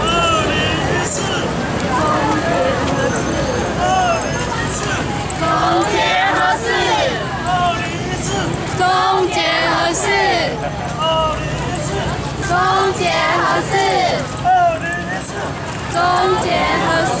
二零一四二零一四终结合适二零一四。终结合适二零一四终结合适二零一四终结合适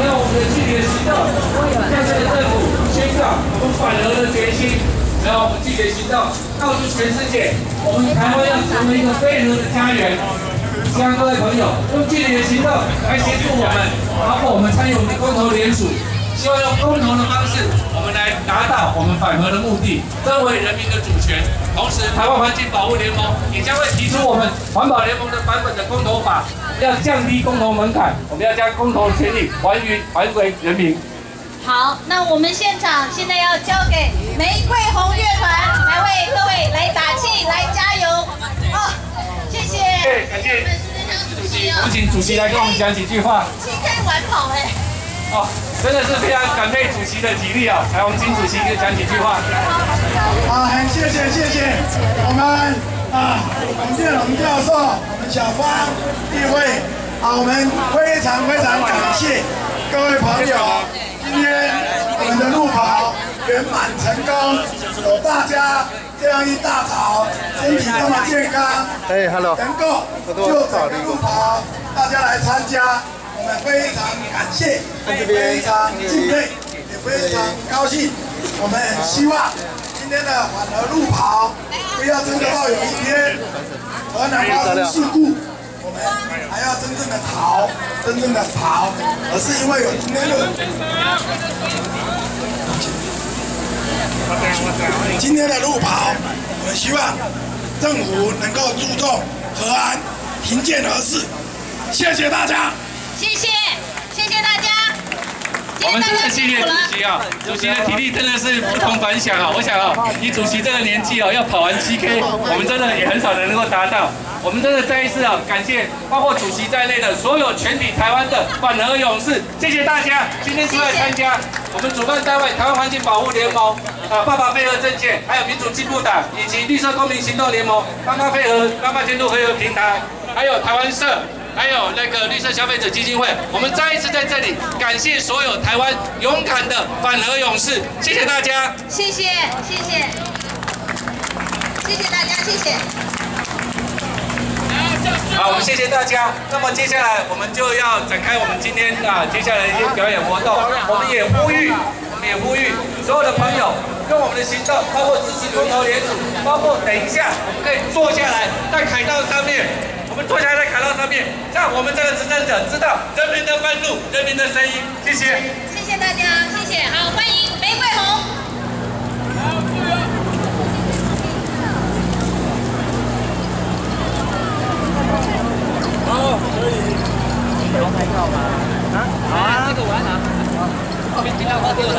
还有我们的纪念行动，向这个政府宣告我们反俄的决心。然后我们具体的行动，告诉全世界，我们台湾要成为一个非核的家园。希望各位朋友用具体的行动来协助我们，包括我们参与我们的公投联署，希望用公投的方式，我们来达到我们反核的目的，争为人民的主权。同时，台湾环境保护联盟也将会提出我们环保联盟的版本的公投法，要降低公投门槛，我们要将公投的权利还于还回人民。好，那我们现场现在要交给玫瑰红乐团来为各位来打气、来加油。哦，谢谢。对，感谢主席，我们请主席来跟我们讲几句话。七 K 晚跑哎。哦，真的是非常感佩主席的体力啊！来，我们请主席给讲几句话。好，很谢谢谢谢我们啊，洪建龙教授，我们小芳议会啊，我们非常非常感谢各位朋友，今天我们的路跑圆满成功，有大家这样一大早，身体那么健康，哎，hello，能够就早的路跑，大家来参加，我们非常感谢，非常敬佩，也非常高兴。我们希望今天的缓和路跑，不要真的到有一天河南发生事故，我们还要真正的逃，真正的逃，而是因为有今天的今天的路跑，我们希望政府能够注重和安、贫贱而事。谢谢大家。谢谢，谢谢大家。我们真的谢谢主席啊，主席的体力真的是不同凡响啊！我想啊，以主席这个年纪哦，要跑完七 K，我们真的也很少人能够达到。我们真的再一次啊，感谢包括主席在内的所有全体台湾的反核勇士，谢谢大家今天出来参加。我们主办单位台湾环境保护联盟啊，爸爸配合证件，还有民主进步党以及绿色公民行动联盟，妈妈配合妈妈监督合和平台，还有台湾社。还有那个绿色消费者基金会，我们再一次在这里感谢所有台湾勇敢的反核勇士，谢谢大家，谢谢，谢谢，谢谢大家，谢谢。好，我们谢谢大家。那么接下来我们就要展开我们今天啊接下来一些表演活动，我们也呼吁，我们也呼吁所有的朋友用我们的行动，包括支持公投联署，包括等一下我们可以坐下来在凯道上面。我们坐下来在凯道上面，让我们这个执政者知道人民的愤怒、人民的声音。谢谢，谢谢大家，谢谢。好，欢迎玫瑰红。好，可以。啊？这个我要拿。好，冰料包给我拿。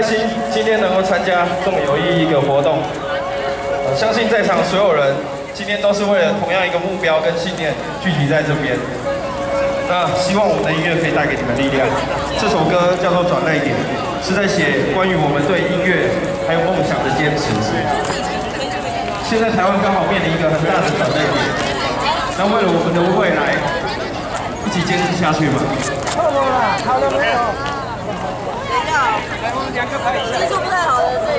开心今天能够参加这么有意义的活动。相信在场所有人今天都是为了同样一个目标跟信念聚集在这边。那希望我们的音乐可以带给你们力量。这首歌叫做《转泪点》，是在写关于我们对音乐还有梦想的坚持。现在台湾刚好面临一个很大的转泪点，那为了我们的未来，一起坚持下去吧。够了，好了没有技术不太好的，